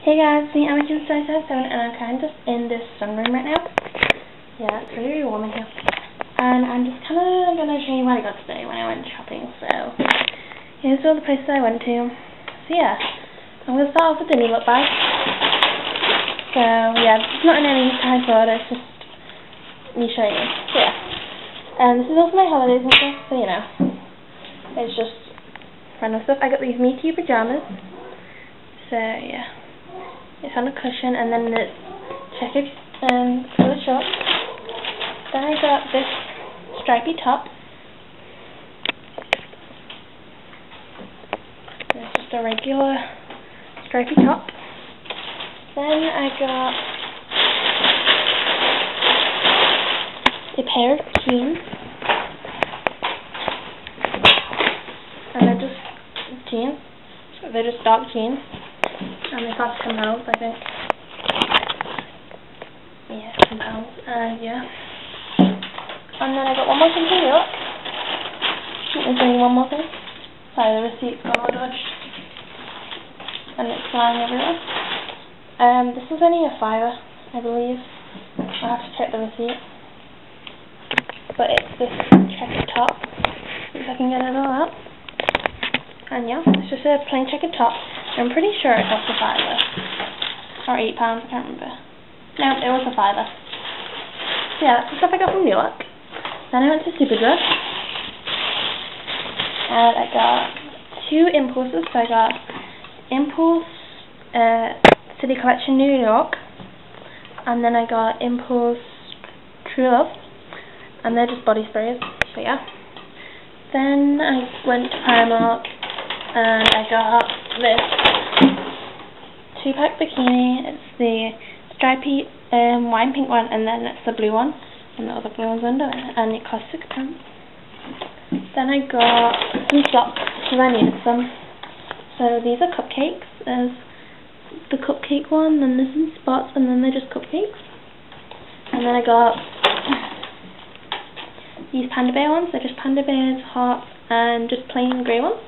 Hey guys, it's me, Anakin Star 7 and I'm kind of just in this sunroom right now. Yeah, it's really, really warm in here. And I'm just kind of going to show you what I got today when I went shopping. So, here's all the places I went to. So yeah, I'm going to start off with the New Look bag. So yeah, it's not in any of order, it's just me showing you. So yeah. And this is also my holidays and stuff, so you know. It's just random stuff. I got these Me Too pajamas. So yeah. It's on a cushion and then it's checkered um, colour shorts. Then I got this stripy top. It's just a regular stripy top. Then I got a pair of jeans. And they're just jeans. They're just dark jeans. And they cost ten pounds, I think. Yeah, ten pounds. And yeah. And then I got one more thing to look. There's only one more thing. Sorry, the receipt's gone all dodged. And it's flying everywhere. Um, this was only a fiver, I believe. I'll have to check the receipt. But it's this checkered top. If I can get it all out. And yeah, it's just a plain checkered top. I'm pretty sure it cost a fiver. Or eight pounds, I can't remember. No, it was a fiver. So yeah, that's the stuff I got from New Look. Then I went to Superdrug. And I got two impulses. So I got Impulse uh, City Collection New York. And then I got Impulse True Love. And they're just body sprays. So yeah. Then I went to Primark and I got this two-pack bikini. It's the stripy um, wine pink one, and then it's the blue one, and the other blue one's under it, and it cost six pounds. Then I got some socks, because I needed some. So these are cupcakes. There's the cupcake one, then there's some spots, and then they're just cupcakes. And then I got these panda bear ones. They're just panda bears, hearts, and just plain grey ones.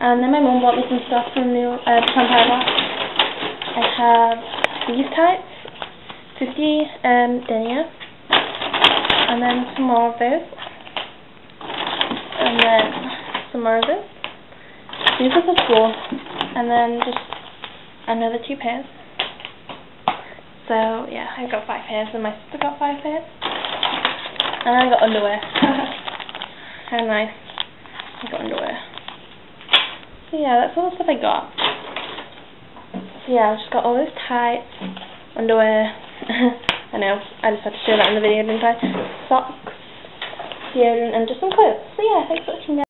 And then my mom bought me some stuff from New uh, from Primark. I have these types, 50 um, denier, and then some more of those, and then some more of those. These are for school, and then just another two pairs. So yeah, I've got five pairs, and my sister got five pairs, and I got underwear. How nice! I got underwear. So yeah, that's all the stuff I got. So yeah, I just got all this tights, underwear, I know, I just had to show that in the video, didn't I? Socks, deodorant, and just some clothes. So yeah, thanks for watching guys.